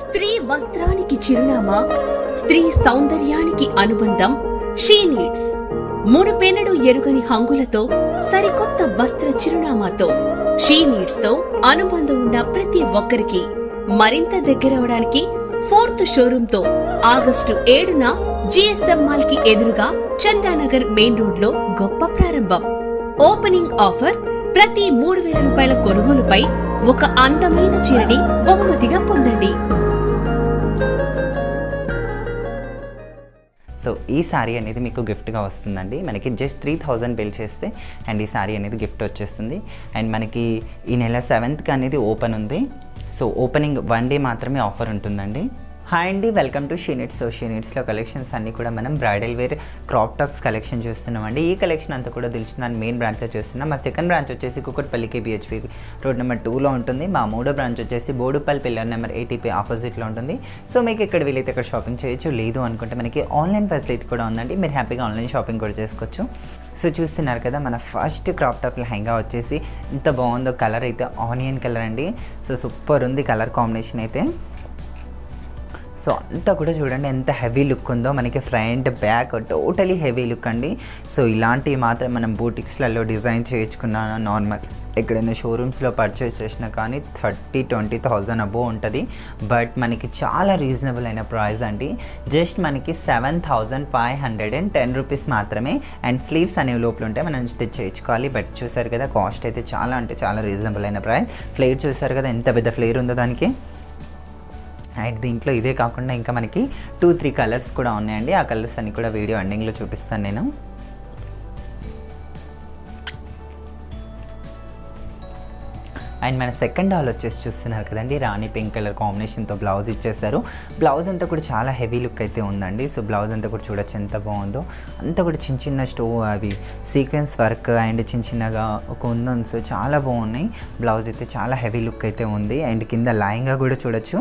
స్త్రీ వస్త్రానికి చిరునామా స్త్రీ సౌందర్యానికి అనుబంధం షీ నీడ్స్. మునుపెన్నడు ఎరుగని హంగులతో సరికొత్త వస్త్ర చిరునామాతో షీ నీడ్స్తో అనుబంధం ఉన్న ప్రతి ఒక్కరికి మరింత దగ్గరవడానికి ఫోర్త్ షోరూమ్తో ఆగస్టు ఏడున జిఎస్ఎం మాల్కి ఎదురుగా చందానగర్ మెయిన్ రోడ్లో గొప్ప ప్రారంభం. ఓపెనింగ్ ఆఫర్ ప్రతి మూడు వేల రూపాయల కొనుగోలుపై ఒక అందమైన చీరని బహుమతిగా పొందండి. సో ఈ శారీ అనేది మీకు గిఫ్ట్గా వస్తుందండి. మనకి జస్ట్ త్రీ థౌజండ్ బిల్ చేస్తే అండ్ ఈ శారీ అనేది గిఫ్ట్ వచ్చేస్తుంది. అండ్ మనకి ఈ నెల సెవెంత్కి అనేది ఓపెన్ ఉంది. సో ఓపెనింగ్ వన్ డే మాత్రమే ఆఫర్ ఉంటుందండి. హాయ్ అండి వెల్కమ్ టు షీనిట్స్ సో షీనిట్స్లో కలెక్షన్స్ అన్నీ కూడా మనం bridal wear crop tops collection చూస్తున్నామండి. ఈ కలెక్షన్ అంతా కూడా దిల్చున్నాను మెయిన్ బ్రాంచ్లో చూస్తున్నాం. మా సెకండ్ బ్రాంచ్ వచ్చేసి కుక్కట్పల్లికి బిహెచ్పి రోడ్ నెంబర్ టూలో ఉంటుంది. మా మూడో బ్రాంచ్ వచ్చేసి బోడుపల్లి పిల్లర్ నెంబర్ ఎయిటీపీ ఆపోజిట్లో ఉంటుంది. సో మీకు ఇక్కడ వీలైతే ఇక్కడ షాపింగ్ చేయొచ్చు. లేదు అనుకుంటే మనకి ఆన్లైన్ ఫెసిలిటీ కూడా ఉందండి. మీరు హ్యాపీగా ఆన్లైన్ షాపింగ్ కూడా చేసుకోవచ్చు. సో చూస్తున్నారు కదా మన ఫస్ట్ క్రాప్ టాప్ లెహంగా వచ్చేసి ఇంత బాగుందో కలర్ అయితే ఆనియన్ కలర్ అండి. సో సూపర్ ఉంది కలర్ కాంబినేషన్ అయితే. సో అంతా కూడా చూడండి ఎంత హెవీ లుక్ ఉందో. మనకి front back totally heavy look అండి. సో ఇలాంటివి మాత్రం మనం బూటిక్స్లలో డిజైన్ చేయించుకున్నాను నార్మల్ ఎక్కడైనా షోరూమ్స్లో పర్చేస్ చేసినా కానీ థర్టీ ట్వంటీ థౌజండ్ అబో ఉంటుంది. బట్ మనకి చాలా రీజనబుల్ అయిన ప్రైస్ అండి. జస్ట్ మనకి seven thousand five hundred and ten rupees మాత్రమే. అండ్ స్లీవ్స్ అనేవి లోపల ఉంటే మనం స్టిచ్ చేయించుకోవాలి. బట్ చూసారు కదా కాస్ట్ అయితే చాలా అంటే చాలా రీజనబుల్ అయిన ప్రైస్ ఫ్లేర్ చూసారు కదా ఎంత పెద్ద ఫ్లేర్ ఉందో దానికి? అండ్ దీంట్లో ఇదే కాకుండా ఇంకా మనకి టూ త్రీ కలర్స్ కూడా ఉన్నాయండి. ఆ కలర్స్ అన్ని కూడా వీడియో ఎండింగ్లో చూపిస్తాను నేను. అండ్ మన సెకండ్ హాల్ వచ్చేసి చూస్తున్నారు కదండి రాణి పింక్ కలర్ కాంబినేషన్తో బ్లౌజ్ ఇచ్చేసారు బ్లౌజ్ అంతా కూడా చాలా హెవీ లుక్ అయితే ఉందండి. సో బ్లౌజ్ అంతా కూడా చూడొచ్చు ఎంత బాగుందో. అంతా కూడా చిన్న చిన్న స్టో అవి సీక్వెన్స్ వర్క్ అండ్ చిన్న చిన్నగా ఒక ఉందన్స్ చాలా బాగున్నాయి. బ్లౌజ్ అయితే చాలా హెవీ లుక్ అయితే ఉంది. అండ్ కింద లైంగా కూడా చూడొచ్చు.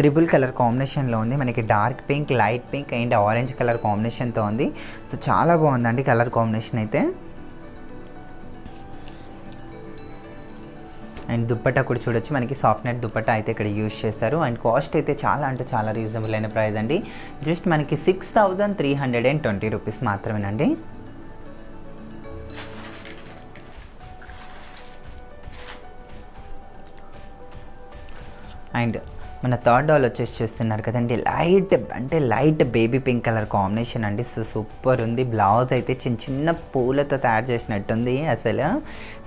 త్రిబుల్ కలర్ కాంబినేషన్లో ఉంది. మనకి dark pink light pink and orange colour కాంబినేషన్తో ఉంది. సో చాలా బాగుందండి కలర్ కాంబినేషన్ అయితే. అండ్ దుప్పట్టా కూడా చూడొచ్చు. మనకి సాఫ్ట్ నెట్ దుప్పట్టా అయితే ఇక్కడ యూజ్ చేస్తారు అండ్ కాస్ట్ అయితే చాలా అంటే చాలా రీజనబుల్ అయిన ప్రైస్ అండి. జస్ట్ మనకి six thousand three hundred and twenty rupees మాత్రమేనండి. అండ్ మన థర్డ్ డాల్ వచ్చేసి చూస్తున్నారు కదండి. లైట్ అంటే light baby pink colour combination అండి. సో సూపర్ ఉంది. బ్లౌజ్ అయితే చిన్న చిన్న పూలతో తయారు చేసినట్టుంది అసలు.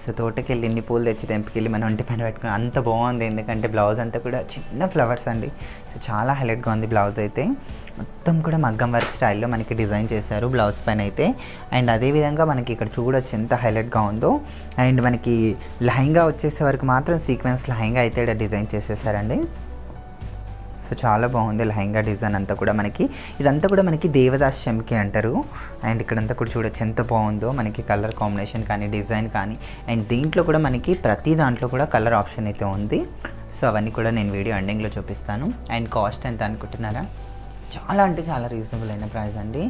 సో తోటకెళ్ళి ఇన్ని పూలు తెచ్చి తెంపుకెళ్ళి మనం ఒంటి పైన పెట్టుకుని అంత బాగుంది. ఎందుకంటే బ్లౌజ్ అంతా కూడా చిన్న ఫ్లవర్స్ అండి. సో చాలా హైలైట్గా ఉంది బ్లౌజ్ అయితే. మొత్తం కూడా మగ్గం వర్క్ స్టైల్లో మనకి డిజైన్ చేశారు బ్లౌజ్ పైన అయితే. అండ్ అదేవిధంగా మనకి ఇక్కడ చూడొచ్చు ఎంత హైలైట్గా ఉందో. అండ్ మనకి లహంగా వచ్చేసే వరకు మాత్రం సీక్వెన్స్ లహంగా అయితే ఇక్కడ డిజైన్ చేసేసారండి. సో చాలా బాగుంది లెహంగా డిజైన్ అంతా కూడా మనకి. ఇదంతా కూడా మనకి దేవదాస్ చెమ్కి అంటారు. అండ్ ఇక్కడంతా కూడా చూడొచ్చు ఎంత బాగుందో. మనకి కలర్ కాంబినేషన్ కానీ డిజైన్ కానీ. అండ్ దీంట్లో కూడా మనకి ప్రతి దాంట్లో కూడా కలర్ ఆప్షన్ అయితే ఉంది. సో అవన్నీ కూడా నేను వీడియో ఎండింగ్లో చూపిస్తాను. అండ్ కాస్ట్ ఎంత అనుకుంటున్నారా? చాలా అంటే చాలా రీజనబుల్ అయిన ప్రైస్ అండి.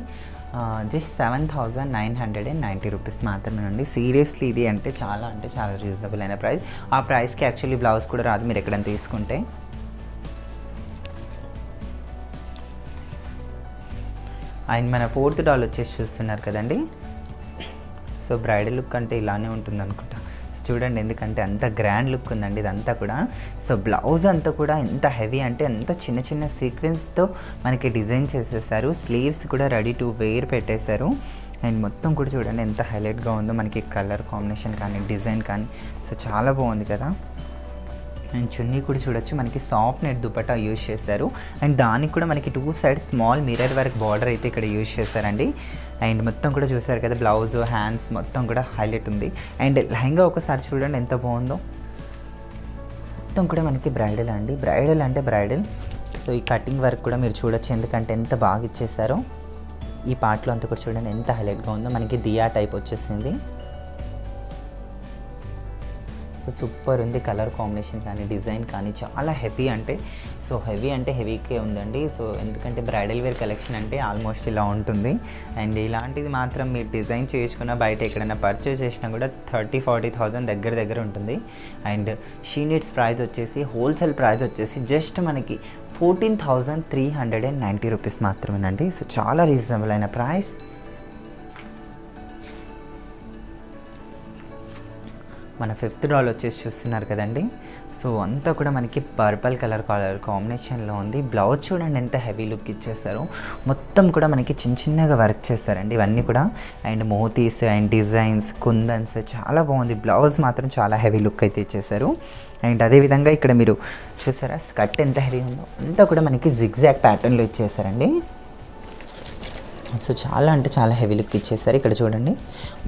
Just seven thousand nine hundred and ninety rupees మాత్రమే అండి. సీరియస్లీ ఇది అంటే చాలా అంటే చాలా రీజనబుల్ అయిన ప్రైస్. ఆ ప్రైస్కి యాక్చువల్లీ బ్లౌజ్ కూడా రాదు. మీరు ఎక్కడైనా తీసుకుంటే. అండ్ మన ఫోర్త్ డాల్ వచ్చేసి చూస్తున్నారు కదండి. సో బ్రైడల్ లుక్ అంటే ఇలానే ఉంటుంది అనుకుంటా. చూడండి ఎందుకంటే అంత గ్రాండ్ లుక్ ఉందండి ఇదంతా కూడా. సో బ్లౌజ్ అంతా కూడా ఎంత హెవీ అంటే ఎంత చిన్న చిన్న సీక్వెన్స్తో మనకి డిజైన్ చేసేసారు స్లీవ్స్ కూడా రెడీ టు వేర్ పెట్టేశారు. అండ్ మొత్తం కూడా చూడండి ఎంత హైలైట్గా ఉందో మనకి కలర్ కాంబినేషన్ కానీ డిజైన్ కానీ. సో చాలా బాగుంది కదా. అండ్ చున్నీ కూడా చూడొచ్చు. మనకి సాఫ్ట్ నెట్ దుపట్టా యూజ్ చేశారు. అండ్ దానికి కూడా మనకి two side small mirror work border అయితే ఇక్కడ యూజ్ చేశారండి. అండ్ మొత్తం కూడా చూసారు కదా బ్లౌజ్ హ్యాండ్స్ మొత్తం కూడా హైలైట్ ఉంది. అండ్ లెహంగా ఒకసారి చూడండి ఎంత బాగుందో. మొత్తం కూడా మనకి బ్రైడల్ అండి. బ్రైడల్ అంటే బ్రైడల్ సో ఈ కటింగ్ వర్క్ కూడా మీరు చూడొచ్చు. ఎందుకంటే ఎంత బాగా ఇచ్చేసారో ఈ పార్ట్లో అంతా కూడా చూడండి ఎంత హైలైట్గా ఉందో. మనకి దియా టైప్ వచ్చేసింది. సో సూపర్ ఉంది కలర్ కాంబినేషన్ కానీ డిజైన్ కానీ చాలా హెవీ అంటే సో హెవీ అంటే హెవీకే ఉందండి. సో ఎందుకంటే బ్రైడల్ వేర్ కలెక్షన్ అంటే ఆల్మోస్ట్ ఇలా ఉంటుంది. అండ్ ఇలాంటిది మాత్రం మీరు డిజైన్ చేసుకున్న బయట ఎక్కడైనా పర్చేస్ చేసినా కూడా థర్టీ ఫార్టీ థౌజండ్ దగ్గర దగ్గర ఉంటుంది. అండ్ షీనిట్స్ ప్రైస్ వచ్చేసి హోల్సేల్ ప్రైస్ వచ్చేసి జస్ట్ మనకి fourteen thousand three hundred and ninety rupees మాత్రమేనండి. సో చాలా రీజనబుల్ అయిన ప్రైస్. మన ఫిఫ్త్ డాల్ వచ్చేసి చూస్తున్నారు కదండి. సో అంతా కూడా మనకి పర్పల్ కలర్ కలర్ కాంబినేషన్లో ఉంది. బ్లౌజ్ చూడండి ఎంత హెవీ లుక్ ఇచ్చేస్తారు మొత్తం కూడా మనకి చిన్న చిన్నగా వర్క్ చేస్తారండి ఇవన్నీ కూడా. అండ్ మోతీస్ అండ్ డిజైన్స్ కుందన్స్ చాలా బాగుంది. బ్లౌజ్ మాత్రం చాలా హెవీ లుక్ అయితే ఇచ్చేసారు. అండ్ అదేవిధంగా ఇక్కడ మీరు చూసారా? స్కర్ట్ ఎంత హెవీ ఉందో అంతా కూడా మనకి జిగ్జాగ్ ప్యాటర్న్లో ఇచ్చేసారండి. సో చాలా అంటే చాలా హెవీ లుక్ ఇచ్చేసారు ఇక్కడ చూడండి.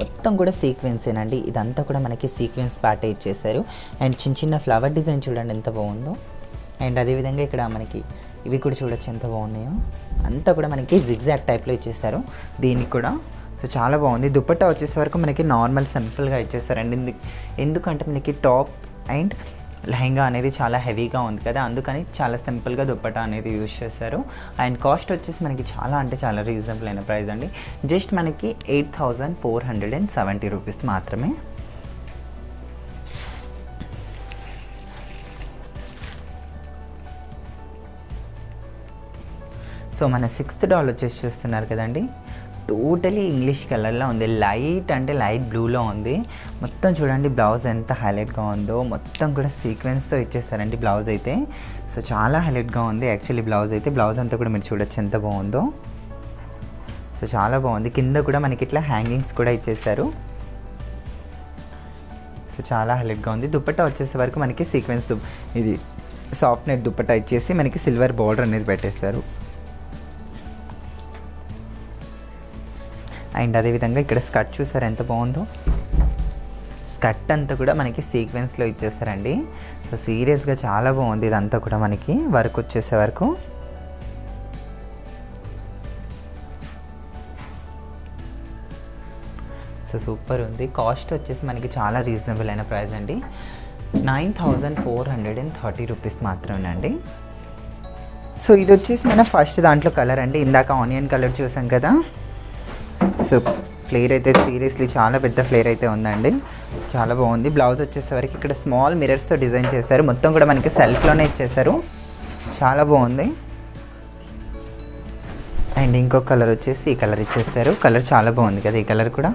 మొత్తం కూడా సీక్వెన్సేనండి ఇదంతా కూడా మనకి సీక్వెన్స్ పార్టే ఇచ్చేసారు అండ్ చిన్న చిన్న ఫ్లవర్ డిజైన్ చూడండి ఎంత బాగుందో. అండ్ అదేవిధంగా ఇక్కడ మనకి ఇవి కూడా చూడొచ్చు ఎంత బాగున్నాయో. అంతా కూడా మనకి జిగ్జాగ్ టైప్లో ఇచ్చేసారు దీనికి కూడా. సో చాలా బాగుంది. దుపట్టా వచ్చేసే వరకు మనకి నార్మల్ సింపుల్గా ఇచ్చేసారండి ఎందుకంటే మనకి టాప్ అండ్ లెహంగా అనేది చాలా హెవీగా ఉంది కదా అందుకని చాలా సింపుల్గా దుప్పటా అనేది యూజ్ చేశారు. అండ్ కాస్ట్ వచ్చేసి మనకి చాలా అంటే చాలా రీజనబుల్ అయిన ప్రైస్ అండి. జస్ట్ మనకి eight thousand four hundred and seventy rupees మాత్రమే. సో మన సిక్స్త్ డాల్ వచ్చేసి చూస్తున్నారు కదండి. టోటలీ ఇంగ్లీష్ కలర్లో ఉంది. లైట్ అంటే లైట్ బ్లూలో ఉంది. మొత్తం చూడండి బ్లౌజ్ ఎంత హైలైట్గా ఉందో. మొత్తం కూడా సీక్వెన్స్తో ఇచ్చేసారండి బ్లౌజ్ అయితే. సో చాలా హైలైట్గా ఉంది. యాక్చువల్లీ బ్లౌజ్ అయితే బ్లౌజ్ అంతా కూడా మీరు చూడొచ్చు ఎంత బాగుందో. సో చాలా బాగుంది. కింద కూడా మనకి ఇట్లా హ్యాంగింగ్స్ కూడా ఇచ్చేసారు. సో చాలా హైలైట్గా ఉంది. దుప్పట్టా వచ్చేసే వరకు మనకి సీక్వెన్స్ ఇది సాఫ్ట్ నెట్ దుప్పట్టా ఇచ్చేసి మనకి సిల్వర్ బార్డర్ అనేది పెట్టేశారు. అండ్ అదేవిధంగా ఇక్కడ స్కర్ట్ చూసారు ఎంత బాగుందో? స్కర్ట్ అంతా కూడా మనకి సీక్వెన్స్లో ఇచ్చేస్తారండి సో సీరియస్గా చాలా బాగుంది ఇదంతా కూడా మనకి వర్క్ వచ్చేసే వరకు. సో సూపర్ ఉంది. కాస్ట్ వచ్చేసి మనకి చాలా రీజనబుల్ అయిన ప్రైస్ అండి. Nine thousand four hundred and thirty rupees మాత్రమేనండి. సో ఇది వచ్చేసి మన ఫస్ట్ దాంట్లో కలర్ అండి. ఇందాక ఆనియన్ కలర్ చూసాం కదా. సో ఫ్లేర్ అయితే సీరియస్లీ చాలా పెద్ద ఫ్లేర్ అయితే ఉందండి. చాలా బాగుంది. బ్లౌజ్ వచ్చేసరికి ఇక్కడ స్మాల్ మిరర్స్తో డిజైన్ చేశారు. మొత్తం కూడా మనకి సెల్ఫ్లోనే ఇచ్చేసారు చాలా బాగుంది. అండ్ ఇంకో కలర్ వచ్చేసి ఈ కలర్ ఇచ్చేసారు కలర్ చాలా బాగుంది కదా ఈ కలర్ కూడా.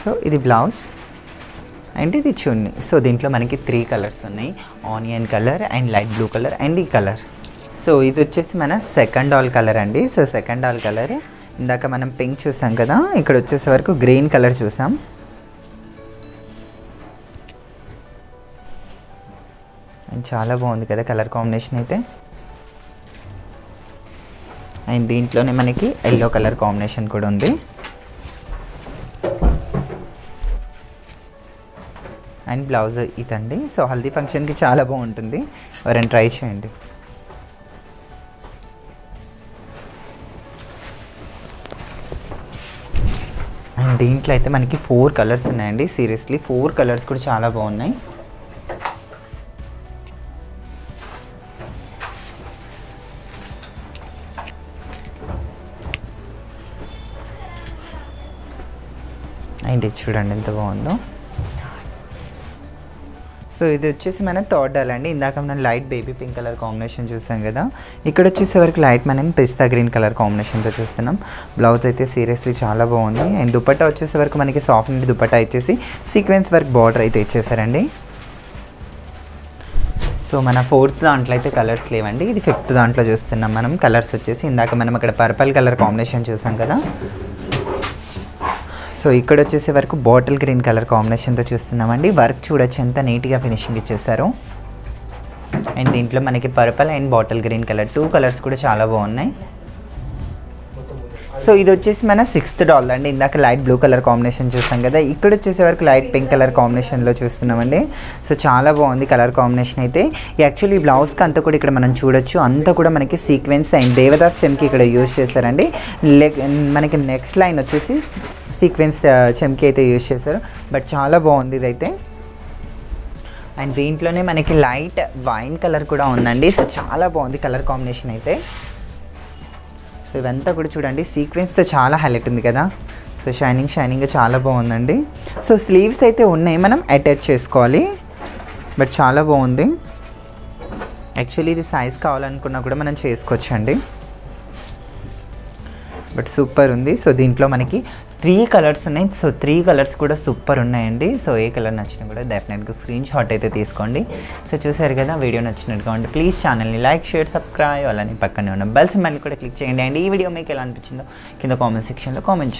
సో ఇది బ్లౌజ్. అండ్ ఇది చున్నీ. సో దీంట్లో మనకి త్రీ కలర్స్ ఉన్నాయి. Onion colour and light blue colour and ఈ కలర్. సో ఇది వచ్చేసి మన సెకండ్ ఆల్ కలర్ అండి. సో సెకండ్ ఆల్ కలర్ ఇందాక మనం పింక్ చూసాం కదా ఇక్కడ వచ్చేసే వరకు గ్రీన్ కలర్ చూసాం. అండ్ చాలా బాగుంది కదా కలర్ కాంబినేషన్ అయితే. అండ్ దీంట్లోనే మనకి ఎల్లో కలర్ కాంబినేషన్ కూడా ఉంది. అండ్ బ్లౌజ్ ఇదండి. సో హల్దీ ఫంక్షన్కి చాలా బాగుంటుంది. ఎవరైనా ట్రై చేయండి. దీంట్లో అయితే మనకి ఫోర్ కలర్స్ ఉన్నాయండి. సీరియస్లీ ఫోర్ కలర్స్ కూడా చాలా బాగున్నాయి. అండ్ ఇది చూడండి ఎంత బాగుందో. సో ఇది వచ్చేసి మన థర్డ్ డాల్ అండి. ఇందాక మనం light baby pink colour combination చూసాం కదా. ఇక్కడ వచ్చేసరికి లైట్ మనం పిస్తా గ్రీన్ కలర్ కాంబినేషన్తో చూస్తున్నాం. బ్లౌజ్ అయితే సీరియస్లీ చాలా బాగుంది. అండ్ దుపట్టా వచ్చేసి వరకు మనకి సాఫ్ట్ నుండి దుపట్టా ఇచ్చేసి సీక్వెన్స్ వర్క్ బార్డర్ అయితే ఇచ్చేసారండి. సో మన ఫోర్త్ దాంట్లో అయితే కలర్స్ లేవండి. ఇది ఫిఫ్త్ దాంట్లో చూస్తున్నాం మనం. కలర్స్ వచ్చేసి ఇందాక మనం అక్కడ పర్పల్ కలర్ కాంబినేషన్ చూసాం కదా. సో ఇక్కడ వచ్చేసే వరకు బాటిల్ గ్రీన్ కలర్ కాంబినేషన్తో చూస్తున్నామండి. వర్క్ చూడొచ్చు ఎంత నీట్గా ఫినిషింగ్ ఇచ్చేసారు. అండ్ దీంట్లో మనకి purple and bottle green colour. Two colours కూడా చాలా బాగున్నాయి. సో ఇది వచ్చేసి మన సిక్స్త్ డాల్ అండి. ఇందాక లైట్ బ్లూ కలర్ కాంబినేషన్ చూస్తాం కదా. ఇక్కడ వచ్చేసే వరకు లైట్ పింక్ కలర్ కాంబినేషన్లో చూస్తున్నామండి. సో చాలా బాగుంది కలర్ కాంబినేషన్ అయితే. యాక్చువల్లీ ఈ బ్లౌజ్కి అంతా కూడా ఇక్కడ మనం చూడొచ్చు. అంతా కూడా మనకి సీక్వెన్స్ అండ్ దేవదాస్ చెమ్కి ఇక్కడ యూజ్ చేశారండి. లెగ్ మనకి నెక్స్ట్ లైన్ వచ్చేసి సీక్వెన్స్ చెమ్కి అయితే యూజ్ చేశారు. బట్ చాలా బాగుంది ఇదైతే. అండ్ దీంట్లోనే మనకి లైట్ వైన్ కలర్ కూడా ఉందండి. సో చాలా బాగుంది కలర్ కాంబినేషన్ అయితే. సో ఇవంతా కూడా చూడండి సీక్వెన్స్తో చాలా హైలైట్ ఉంది కదా. సో షైనింగ్ షైనింగ్గా చాలా బాగుందండి. సో స్లీవ్స్ అయితే ఉన్నాయి మనం అటాచ్ చేసుకోవాలి. బట్ చాలా బాగుంది. యాక్చువల్లీ ఇది సైజ్ కావాలనుకున్నా కూడా మనం చేసుకోవచ్చండి. బట్ సూపర్ ఉంది. సో దీంట్లో మనకి త్రీ కలర్స్ ఉన్నాయి. సో త్రీ కలర్స్ కూడా సూపర్ ఉన్నాయండి. సో ఏ కలర్ నచ్చినా కూడా డెఫినెట్గా స్క్రీన్ షాట్ అయితే తీసుకోండి. సో చూసారు కదా వీడియో నచ్చినట్టుగా ఉంటే ప్లీజ్ ఛానల్ని లైక్ షేర్ సబ్స్క్రైబ్ అలానే పక్కనే ఉన్న బెల్ సింబల్ని కూడా క్లిక్ చేయండి. అండ్ ఈ వీడియో మీకు ఎలా అనిపించిందో కింద కామెంట్ సెక్షన్లో కామెంట్